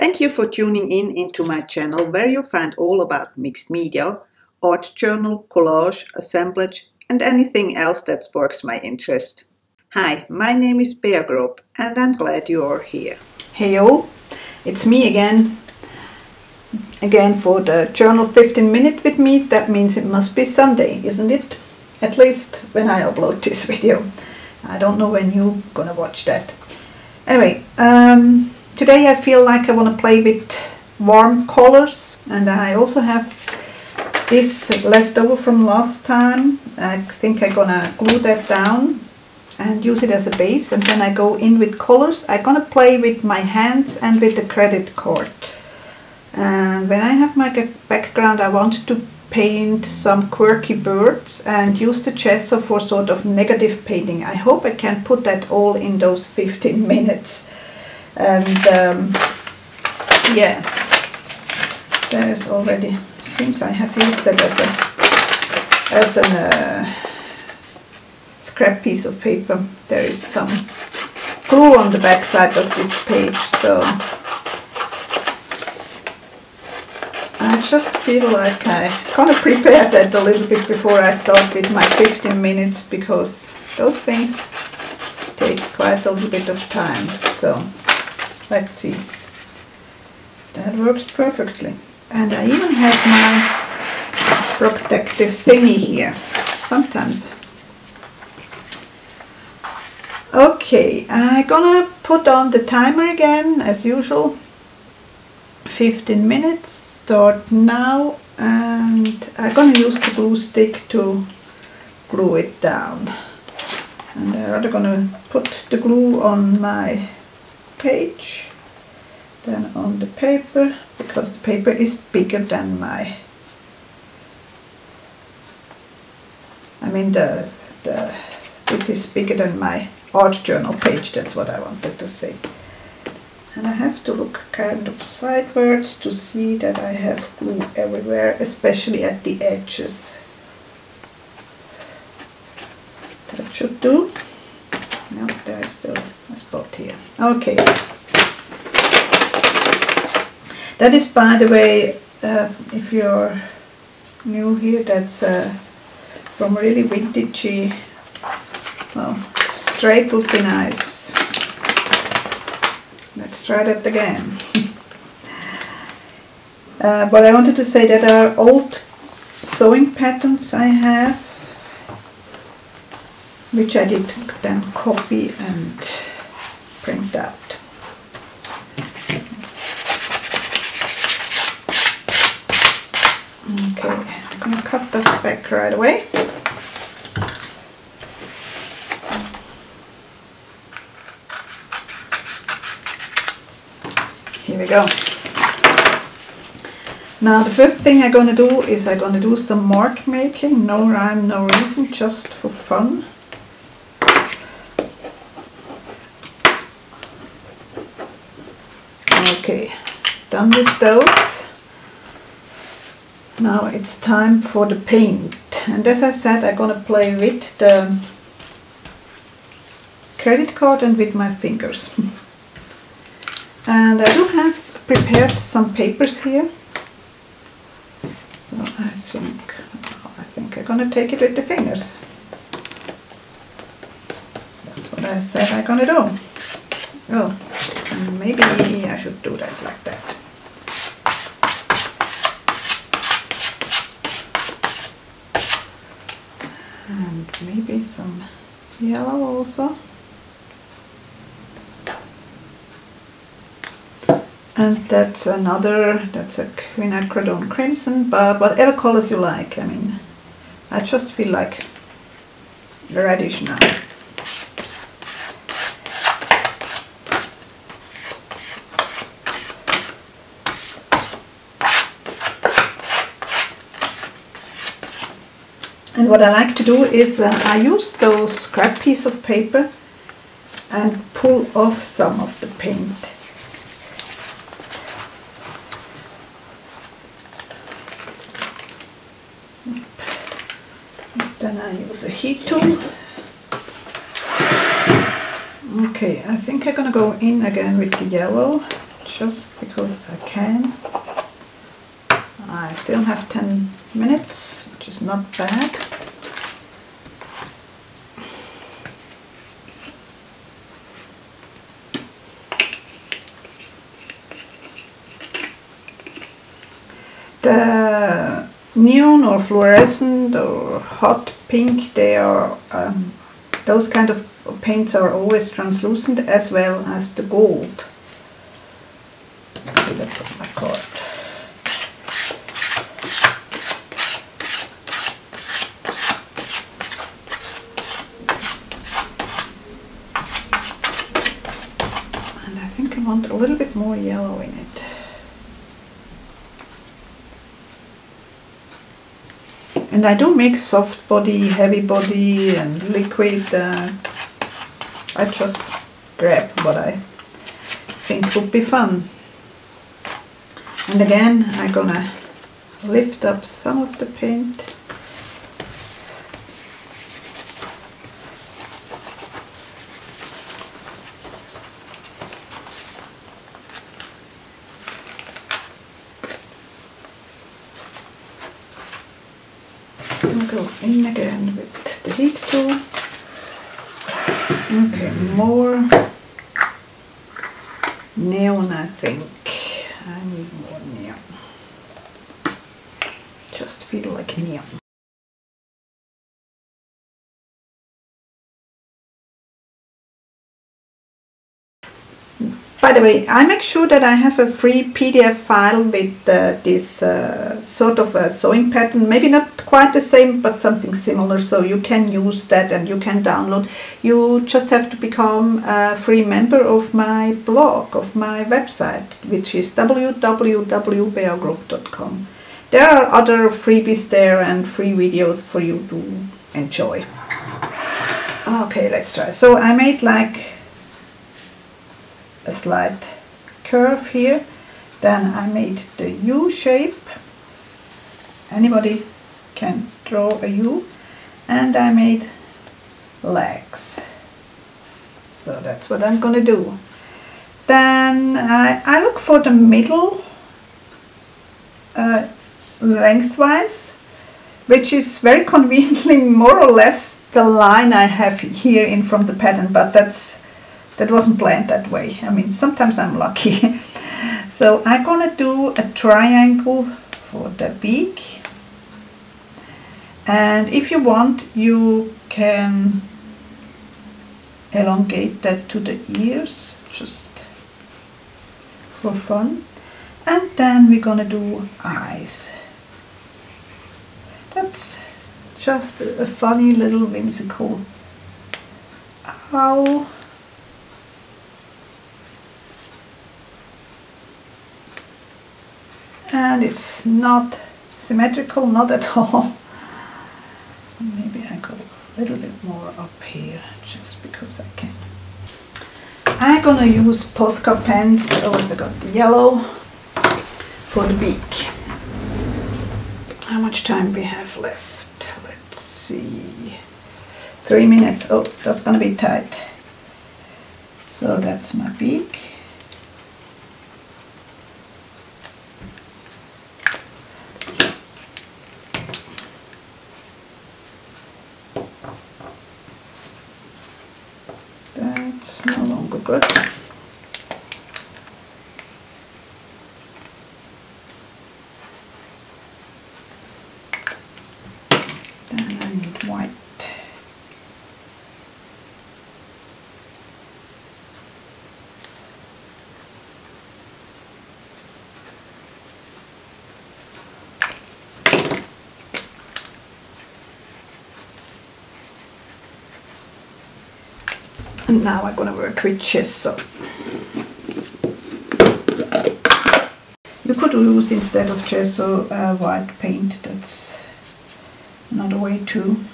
Thank you for tuning in into my channel where you find all about mixed media, art journal, collage, assemblage and anything else that sparks my interest. Hi, my name is Bea Grob and I'm glad you are here. Hey all, it's me again. Again for the journal 15 minute with me, that means it must be Sunday, isn't it? At least when I upload this video. I don't know when you're gonna watch that. Anyway, um, today I feel like I want to play with warm colors and I also have this leftover from last time. I think I'm gonna glue that down and use it as a base and then I go in with colors. I'm gonna play with my hands and with the credit card. And when I have my background I want to paint some quirky birds and use the gesso for sort of negative painting. I hope I can put that all in those 15 minutes. And um, yeah, there's already, seems I have used that as a as a uh, scrap piece of paper. There is some glue on the back side of this page, so I just feel like I kind of prepared that a little bit before I start with my 15 minutes because those things take quite a little bit of time. So let's see. That works perfectly. And I even have my protective thingy here. Sometimes. Okay, I'm gonna put on the timer again as usual. 15 minutes start now and I'm to use the glue stick to glue it down and I'm going to put the glue on my page then on the paper because the paper is bigger than my I mean the, the it is bigger than my art journal page that's what I wanted to say and I have to look kind of sideways to see that I have glue everywhere, especially at the edges. That should do. No, there's still a spot here. Okay. That is, by the way, uh, if you're new here, that's uh, from really vintagey, well, Stapleton Ice Let's try that again. uh, but I wanted to say that are old sewing patterns I have, which I did then copy and print out. Okay, I'm to cut that back right away. Here we go. Now the first thing I'm to do is I'm to do some mark making, no rhyme, no reason, just for fun. Okay, done with those. Now it's time for the paint. And as I said, I'm to play with the credit card and with my fingers. And I do have prepared some papers here. So I think I think I'm gonna take it with the fingers. That's what I said I'm gonna do. Oh, maybe I should do that like that. And maybe some yellow also. and that's another that's a quinacridone crimson but whatever colors you like I mean I just feel like reddish now and what I like to do is uh, I use those scrap piece of paper and pull off some of the paint Then I use a heat tool. Okay, I think I'm gonna go in again with the yellow just because I can. I still have 10 minutes, which is not bad. The neon or fluorescent or hot pink, they are um, those kind of paints are always translucent as well as the gold. my card. And I think I want a little bit more yellow in it. And I do mix soft body, heavy body and liquid. Uh, I just grab what I think would be fun. And again, I'm gonna lift up some of the paint. I'll go in again with the heat tool. Okay, more neon I think. I need more neon. Just feel like neon. By the way, I make sure that I have a free PDF file with uh, this uh, sort of a sewing pattern. Maybe not quite the same, but something similar. So you can use that and you can download. You just have to become a free member of my blog, of my website, which is www.beagrob.com. There are other freebies there and free videos for you to enjoy. Okay, let's try. So I made like a slight curve here. Then I made the U shape. Anybody can draw a U. And I made legs. So that's what I'm gonna do. Then I, I look for the middle uh, lengthwise which is very conveniently more or less the line I have here in from the pattern but that's that wasn't planned that way. I mean, sometimes I'm lucky. so I'm gonna do a triangle for the beak. And if you want, you can elongate that to the ears, just for fun. And then we're gonna do eyes. That's just a funny little whimsical owl. It's not symmetrical, not at all. Maybe I go a little bit more up here just because I can. I'm gonna use Posca pens, oh I got the yellow, for the beak. How much time we have left? Let's see. Three minutes. Oh, that's gonna be tight. So that's my beak. good. Then I need white. And now I'm gonna work with gesso. You could use instead of gesso uh, white paint, that's another way too.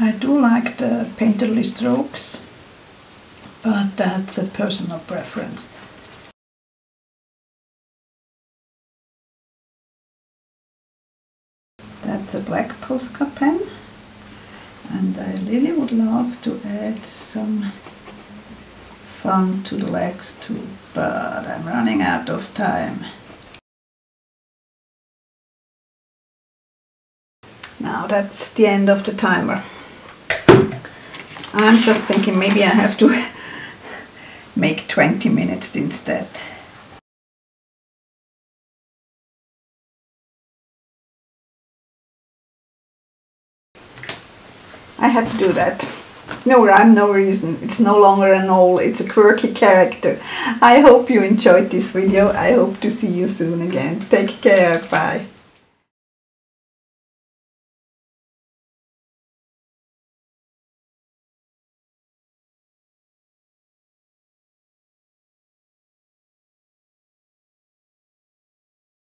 I do like the painterly strokes. but that's a personal preference. That's a black Posca pen and I really would love to add some fun to the legs too, but I'm running out of time. Now that's the end of the timer. I'm just thinking maybe I have to make 20 minutes instead. I had to do that. No rhyme, no reason. It's no longer an owl, it's a quirky character. I hope you enjoyed this video. I hope to see you soon again. Take care, bye.